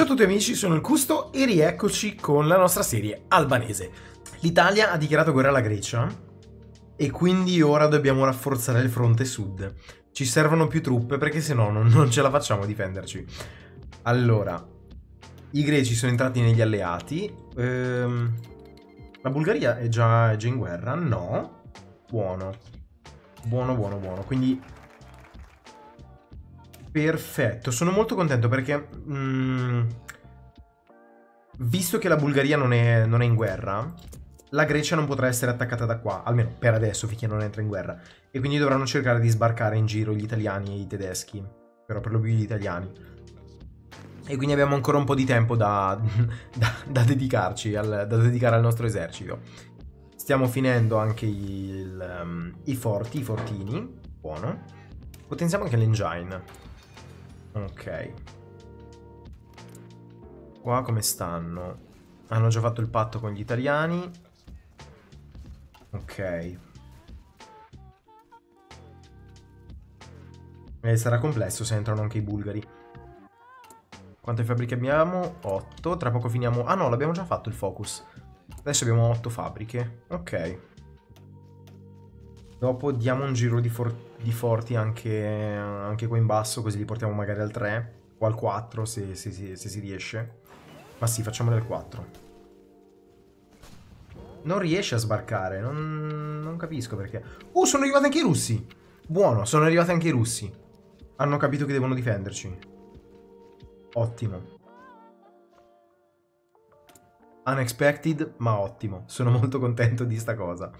Ciao a tutti amici, sono il Custo e rieccoci con la nostra serie albanese. L'Italia ha dichiarato guerra alla Grecia e quindi ora dobbiamo rafforzare il fronte sud. Ci servono più truppe perché se no non, ce la facciamo a difenderci. Allora, i greci sono entrati negli alleati. Ehm, la Bulgaria è già, è già in guerra? No. Buono. Buono, buono, buono. Quindi Perfetto, sono molto contento perché... Mm, visto che la Bulgaria non è, non è, in guerra, la Grecia non potrà essere attaccata da qua, almeno per adesso finché non entra in guerra. E quindi dovranno cercare di sbarcare in giro gli italiani e i tedeschi, però per lo più gli italiani. E quindi abbiamo ancora un po' di tempo da, da, da dedicarci, al, da dedicare al nostro esercito. Stiamo finendo anche il, um, i forti, i fortini, buono. Potenziamo anche l'engine. Ok. Qua come stanno? Hanno già fatto il patto con gli italiani. Ok. E sarà complesso se entrano anche i bulgari. Quante fabbriche abbiamo? 8. Tra poco finiamo... Ah no, l'abbiamo già fatto il focus. Adesso abbiamo 8 fabbriche. Ok. Dopo diamo un giro di fortuna di forti anche, anche qua in basso, così li portiamo magari al 3 o al 4 se, se, se, se si riesce. Ma sì, facciamolo al 4. Non riesce a sbarcare, non, non capisco perché. Uh, sono arrivati anche i russi! Buono, sono arrivati anche i russi. Hanno capito che devono difenderci. Ottimo. Unexpected, ma ottimo. Sono molto contento di sta cosa.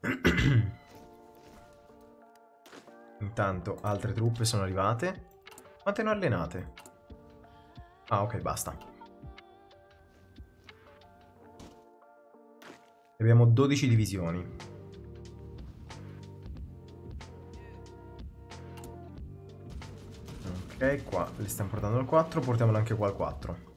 Intanto altre truppe sono arrivate. Quante ne ho allenate? Ah, ok, basta. Abbiamo 12 divisioni. Ok, qua le stiamo portando al 4, portiamole anche qua al 4.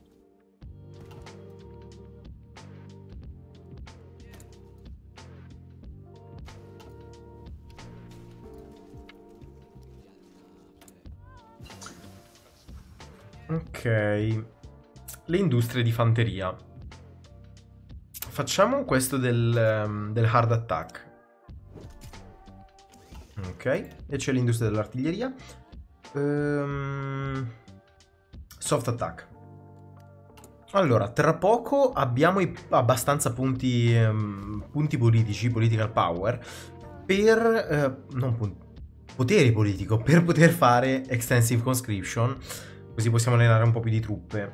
Le industrie di fanteria. Facciamo questo del, um, del hard attack. Ok. E c'è l'industria dell'artiglieria. Um, soft attack. Allora, tra poco abbiamo abbastanza punti, um, punti politici, political power, per... Uh, non punti, poteri politico, per poter fare extensive conscription Così possiamo allenare un po' più di truppe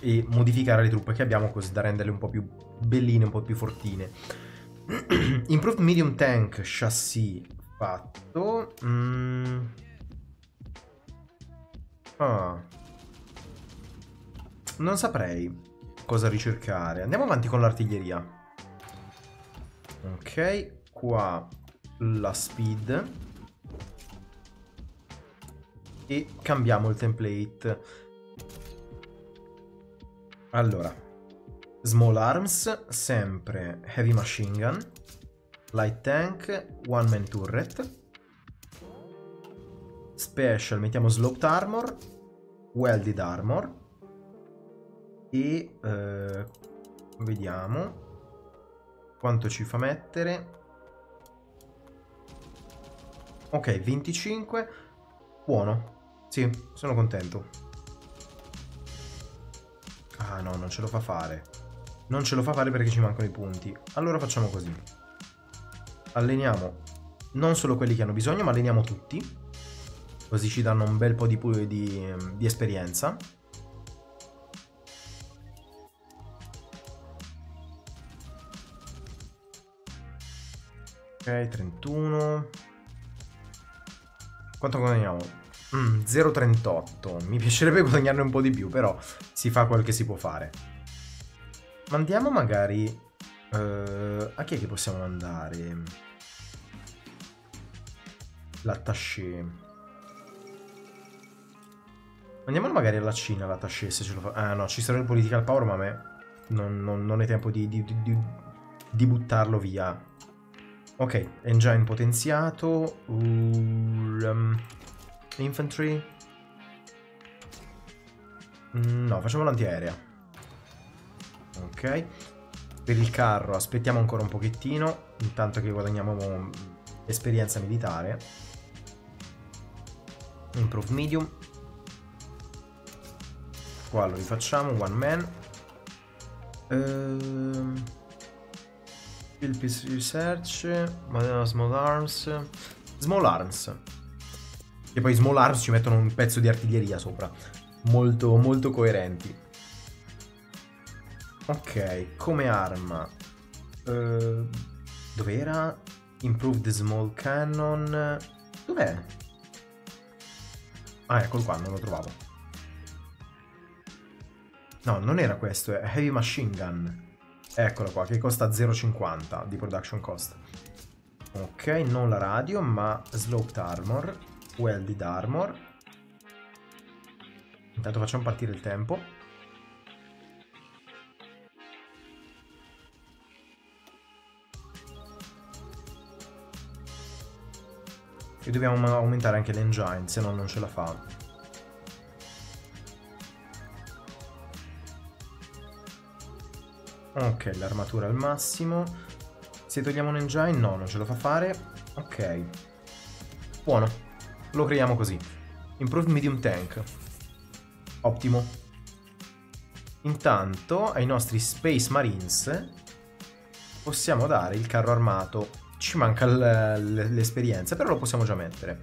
e modificare le truppe che abbiamo così da renderle un po' più belline, un po' più fortine. Improved Medium Tank Chassis fatto. Mm. Ah. Non saprei cosa ricercare. Andiamo avanti con l'artiglieria. Ok, qua la speed e cambiamo il template. Allora, small arms, sempre heavy machine gun, light tank, one man turret, special, mettiamo sloped armor, welded armor. E eh, vediamo. Quanto ci fa mettere. Ok, 25, buono. Sì, sono contento. Ah no, non ce lo fa fare. Non ce lo fa fare perché ci mancano i punti. Allora facciamo così. Alleniamo non solo quelli che hanno bisogno, ma alleniamo tutti. Così ci danno un bel po' di, di, di esperienza. Ok, 31. Quanto guadagniamo? Mm, 0,38. Mi piacerebbe guadagnarne un po' di più, però si fa quel che si può fare. Mandiamo magari... Uh, a chi è che possiamo mandare? L'attaché. Mandiamolo magari alla Cina l'attaché se ce lo fa. Ah no, ci sarà il political power, ma a me non, non, non è tempo di, di, di, di, buttarlo via. Ok, engine potenziato. Uh, um, Infantry. Mm, no, facciamo l'antiaerea. Ok. Per il carro aspettiamo ancora un pochettino, intanto che guadagniamo esperienza militare. Improve medium. Qua lo rifacciamo, one man. Ehm... Field Piece Research, Small Arms. Small Arms. E poi Small Arms ci mettono un pezzo di artiglieria sopra. Molto, molto coerenti. Ok, come arma. Uh, Dov'era? Improved Small Cannon. Dov'è? Ah, eccolo qua, non lo trovavo. No, non era questo, è Heavy Machine Gun. Eccolo qua, che costa 0,50 di production cost. Ok, non la radio, ma Sloped Armor, Welded Armor. Intanto facciamo partire il tempo. E dobbiamo aumentare anche l'engine, se no non ce la fa. Ok, l'armatura al massimo. Se togliamo un engine, no, non ce lo fa fare. Ok. Buono. Lo creiamo così. Improved medium tank. Ottimo. Intanto, ai nostri Space Marines possiamo dare il carro armato. Ci manca l'esperienza, però lo possiamo già mettere.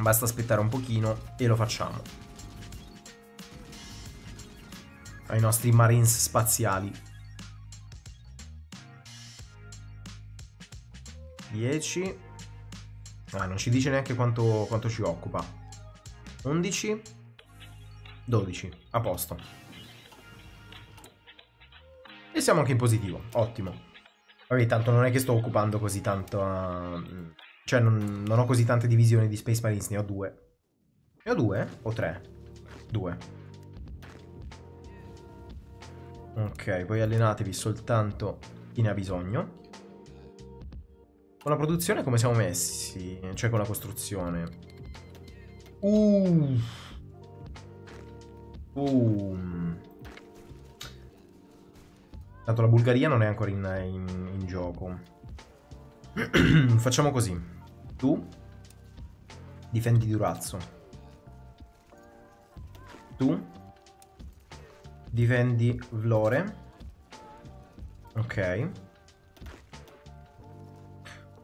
Basta aspettare un pochino e lo facciamo. Ai nostri Marines spaziali. 10. Ah, non ci dice neanche quanto, quanto ci occupa. 11. 12. A posto. E siamo anche in positivo. Ottimo. Vabbè, tanto non è che sto occupando così tanto... Uh, cioè, non, non ho così tante divisioni di Space Marines, ne ho due. Ne ho due? O tre? Due. Ok, voi allenatevi soltanto chi ne ha bisogno. Con la produzione come siamo messi? Cioè con la costruzione. Uh. Uh. Tanto la Bulgaria non è ancora in, in, in gioco. Facciamo così. Tu difendi Durazzo. Tu Difendi Vlore. Ok.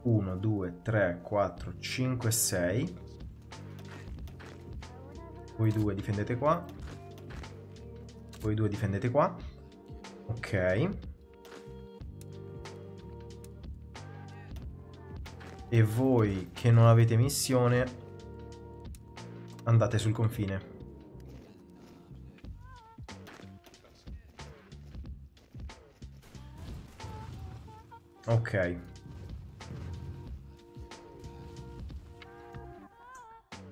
1, 2, 3, 4, 5, 6. Voi due difendete qua. Voi due difendete qua. Ok. E voi che non avete missione andate sul confine. Ok.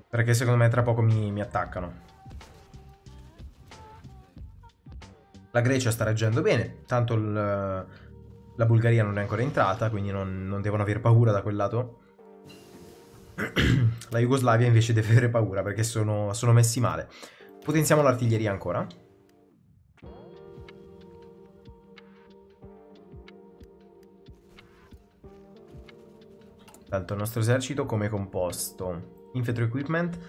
Perché secondo me tra poco mi, mi attaccano. La Grecia sta reggendo bene, tanto il, la Bulgaria non è ancora entrata, quindi non, non devono avere paura da quel lato. la Jugoslavia invece deve avere paura perché sono, sono messi male. Potenziamo l'artiglieria ancora. Tanto il nostro esercito come composto? Infantry equipment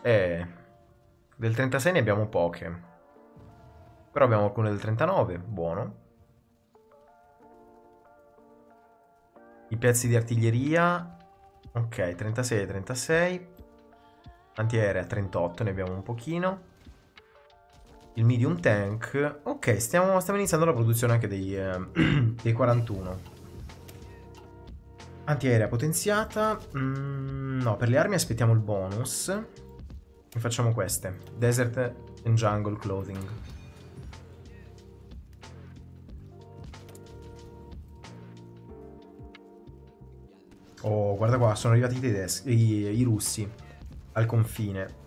è... Del 36 ne abbiamo poche. Però abbiamo alcune del 39, buono. I pezzi di artiglieria... Ok, 36 36. Antiaerea 38, ne abbiamo un pochino. Il medium tank... Ok, stiamo, stiamo iniziando la produzione anche dei, eh, dei 41. Antiaerea potenziata. Mm, no, per le armi aspettiamo il bonus. E facciamo queste. Desert and Jungle Clothing. Oh, guarda qua, sono arrivati i tedeschi, i, i russi al confine.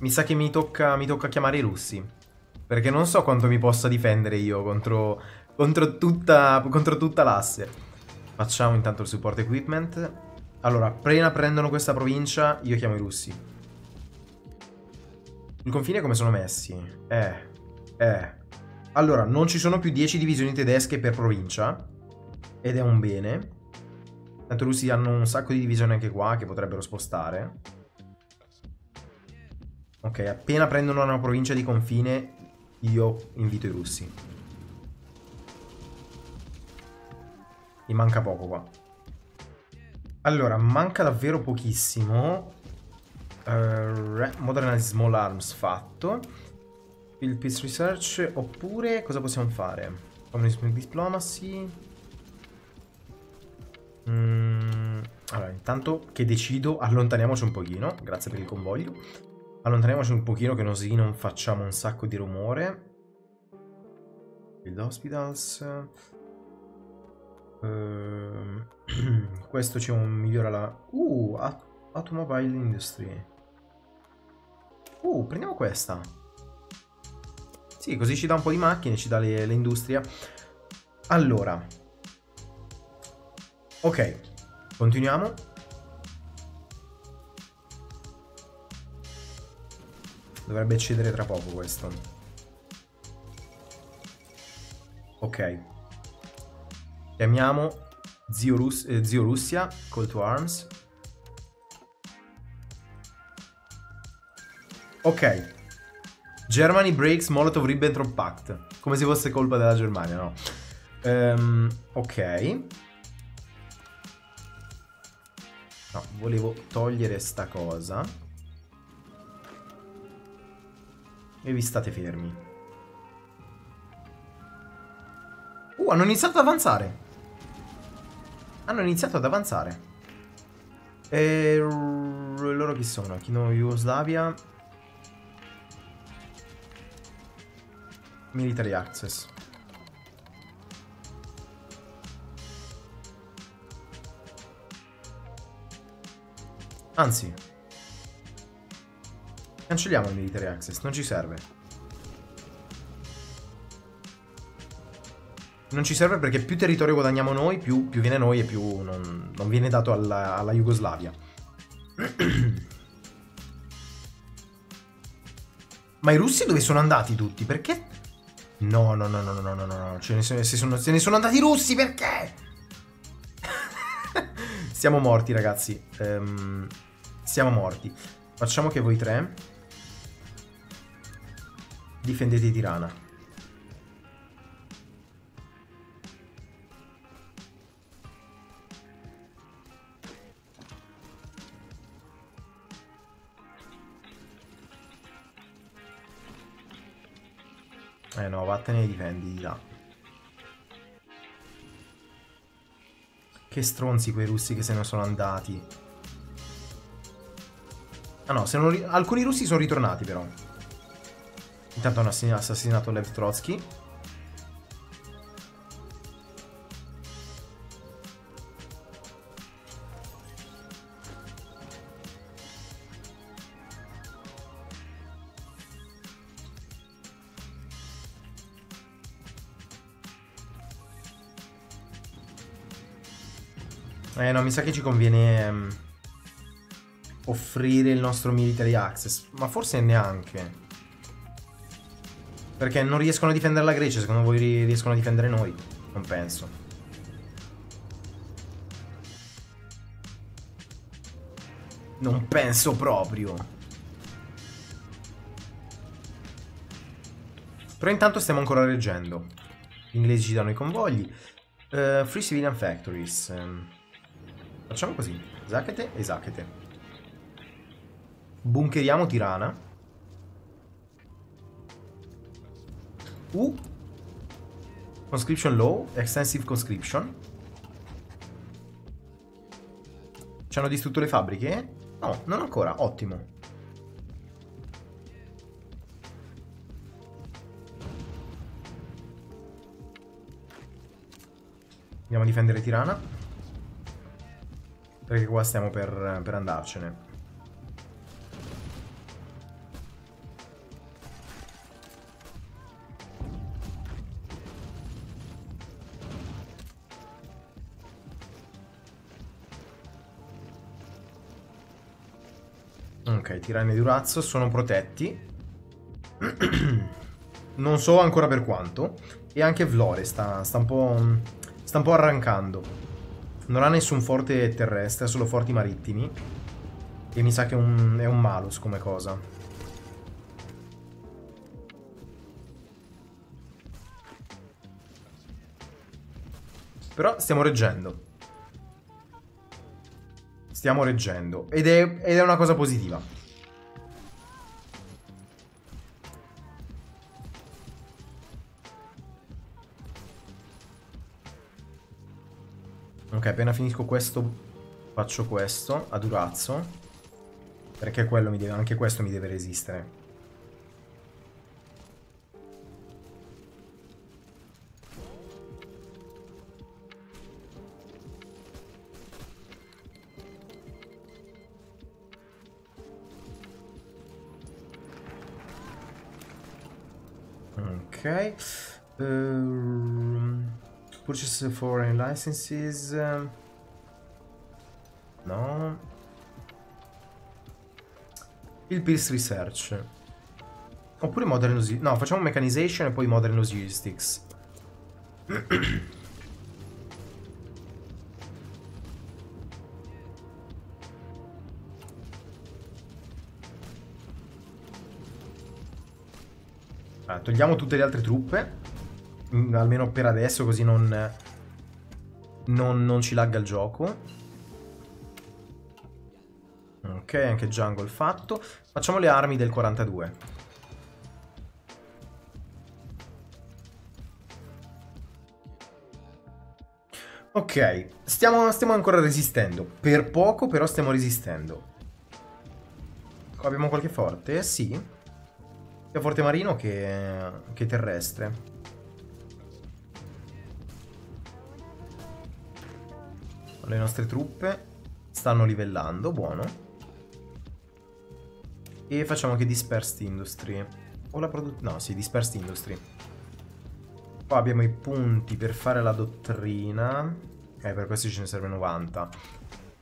Mi sa che mi tocca, mi tocca chiamare i russi. Perché non so quanto mi possa difendere io contro, contro tutta, contro tutta l'asse. Facciamo intanto il support equipment. Allora, appena prendono questa provincia, io chiamo i russi. Il confine come sono messi? Eh, eh. Allora, non ci sono più 10 divisioni tedesche per provincia. Ed è un bene. Tanto i russi hanno un sacco di divisioni anche qua che potrebbero spostare. Ok, appena prendono una provincia di confine, io invito i russi. Mi manca poco qua. Allora, manca davvero pochissimo. Uh, Modernize Small Arms fatto. Il Peace Research. Oppure cosa possiamo fare? Communism Diplomacy. Mm, allora, intanto che decido, allontaniamoci un pochino. Grazie per il convoglio. Allontaniamoci un pochino che così non facciamo un sacco di rumore. Build Hospitals. Uh, questo ci migliora la... Uh, Automobile Industry. Uh, prendiamo questa. Sì, così ci dà un po' di macchine, ci dà l'industria. Allora. Ok, continuiamo. Dovrebbe cedere tra poco questo. Ok. Chiamiamo Zio, Rus eh, Zio Russia, Call to Arms. Ok. Germany breaks Molotov Ribbentrop Pact. Come se fosse colpa della Germania, no? Um, ok. No, volevo togliere sta cosa. E vi state fermi. Uh, hanno iniziato ad avanzare. Hanno iniziato ad avanzare. E loro chi sono? Chi no? Jugoslavia. Military Access. Anzi, Cancelliamo il military access, non ci serve. Non ci serve perché più territorio guadagniamo noi, più, più viene a noi e più non, non viene dato alla, alla Jugoslavia. Ma i russi dove sono andati tutti? Perché? No, no, no, no, no, no, no, no. Se, se ne sono andati i russi, perché? siamo morti, ragazzi. Um, siamo morti. Facciamo che voi tre Difendete Tirana. Eh no, vattene difendi di là. Che stronzi quei russi che se ne sono andati. Ah no, alcuni russi sono ritornati però. Intanto hanno assassinato Lev Trotsky. Eh no, mi sa che ci conviene um, offrire il nostro military access, ma forse neanche. Perché non riescono a difendere la Grecia, secondo voi riescono a difendere noi? Non penso. Non penso proprio. Però intanto stiamo ancora reggendo. Gli inglesi ci danno i convogli. Uh, free Civilian Factories. Um, facciamo così. Zacchete e zacchete. Bunkeriamo Tirana. U Conscription low, extensive conscription. Ci hanno distrutto le fabbriche? No, non ancora, ottimo. Andiamo a difendere Tirana. Perché qua stiamo per, per andarcene. Ok, Tirani di Urazzo sono protetti. non so ancora per quanto. E anche Vlore sta, sta, un po', sta un po' arrancando. Non ha nessun forte terrestre, ha solo forti marittimi. E mi sa che è un, è un malus come cosa. Però stiamo reggendo. Stiamo reggendo. Ed è, ed è una cosa positiva. Ok, appena finisco questo faccio questo a Durazzo. Perché quello mi deve, anche questo mi deve resistere. Ok. Uh, purchase foreign licenses. No. Il Peace Research. Oppure Modern Logistics. No, facciamo Mechanization e poi Modern Logistics. togliamo tutte le altre truppe. Mm, almeno per adesso, così non, non, non ci lagga il gioco. Ok, anche jungle fatto. Facciamo le armi del 42. Ok, stiamo, stiamo ancora resistendo. Per poco, però stiamo resistendo. Abbiamo qualche forte? Sì sia forte marino che, che terrestre. Le nostre truppe stanno livellando, buono. E facciamo anche Dispersed Industry. O la produzione... No, sì, Dispersed Industry. Qua abbiamo i punti per fare la dottrina. Eh, per questo ce ne serve 90.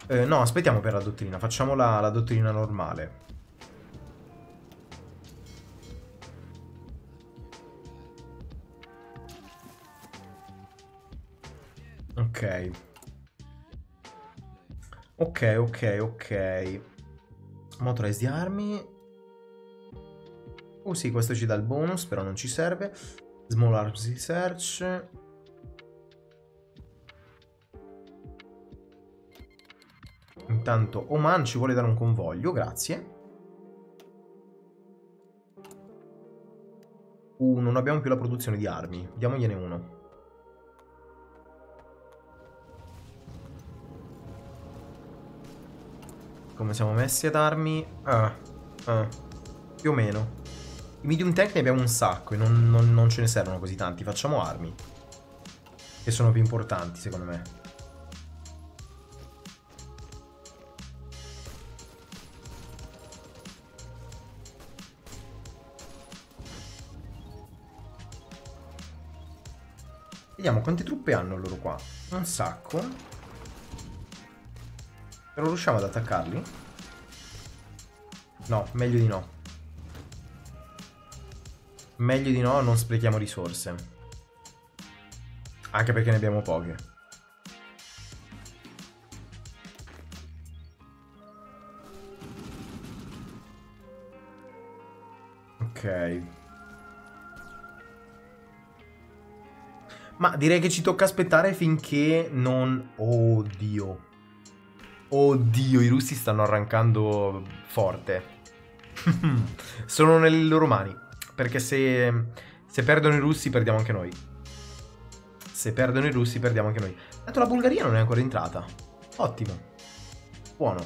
Eh, no, aspettiamo per la dottrina. Facciamo la, la dottrina normale. Ok. Ok, ok, ok. Motorized armi. Oh sì, questo ci dà il bonus, però non ci serve. Small Arms Research. Intanto Oman ci vuole dare un convoglio, grazie. Uh, non abbiamo più la produzione di armi. Diamogliene uno. Come siamo messi ad armi? Ah, ah, più o meno. I medium tank ne abbiamo un sacco e non, non, non ce ne servono così tanti. Facciamo armi. Che sono più importanti, secondo me. Vediamo quante truppe hanno loro qua. Un sacco. Però riusciamo ad attaccarli? No, meglio di no. Meglio di no, non sprechiamo risorse. Anche perché ne abbiamo poche. Ok. Ma direi che ci tocca aspettare finché non... Oddio. Oddio, i russi stanno arrancando forte. Sono nelle loro mani. Perché se, se perdono i russi perdiamo anche noi. Se perdono i russi perdiamo anche noi. Tanto la Bulgaria non è ancora entrata. Ottimo. Buono.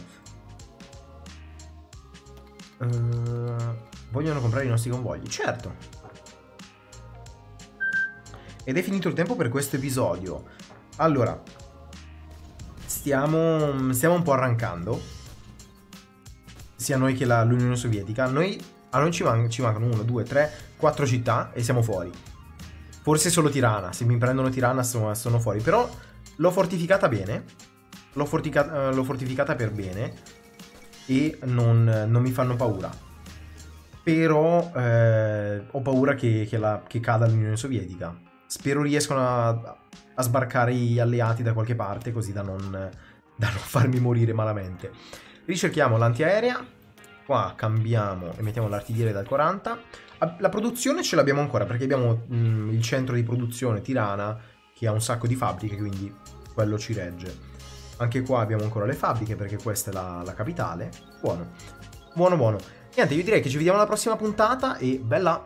Uh, vogliono comprare i nostri convogli? Certo. Ed è finito il tempo per questo episodio. Allora, stiamo, stiamo un po' arrancando. Sia noi che l'Unione Sovietica. Noi, a noi ci, man ci mancano 1, 2, 3, 4 città e siamo fuori. Forse solo Tirana. Se mi prendono Tirana sono, sono fuori. Però l'ho fortificata bene. L'ho fortica uh, fortificata per bene. e non, non mi fanno paura. Però eh, ho paura che, che, la, che cada l'Unione Sovietica. Spero riescano a, a, sbarcare gli alleati da qualche parte così da non, da non farmi morire malamente. Ricerchiamo l'antiaerea. Qua cambiamo e mettiamo l'artiglieria dal 40. La produzione ce l'abbiamo ancora perché abbiamo mh, mm, il centro di produzione Tirana che ha un sacco di fabbriche, quindi quello ci regge. Anche qua abbiamo ancora le fabbriche perché questa è la, la capitale. Buono, buono, buono. Niente, io direi che ci vediamo alla prossima puntata e bella!